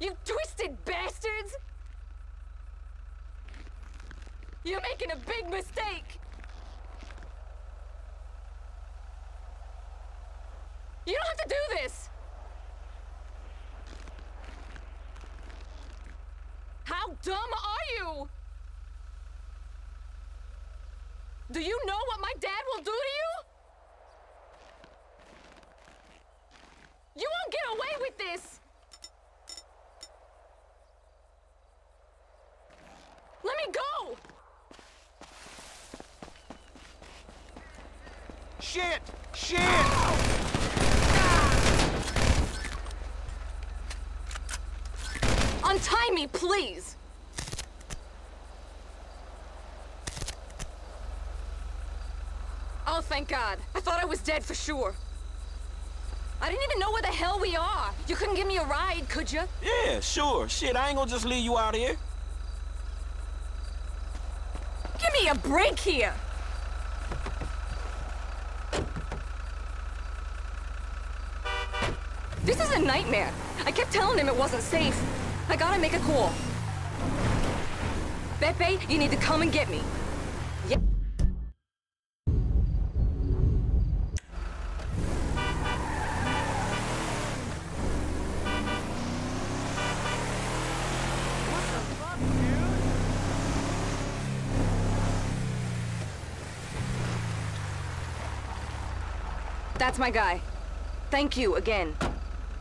You twisted bastards! You're making a big mistake! You don't have to do this! How dumb are you? Do you know what my dad will do to you? Shit! Shit! Untie me, please! Oh, thank God. I thought I was dead for sure. I didn't even know where the hell we are. You couldn't give me a ride, could you? Yeah, sure. Shit, I ain't gonna just leave you out here. Give me a break here! This is a nightmare. I kept telling him it wasn't safe. I gotta make a call. Beppe, you need to come and get me. Yeah. What the fuck, dude? That's my guy. Thank you again.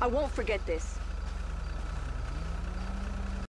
I won't forget this.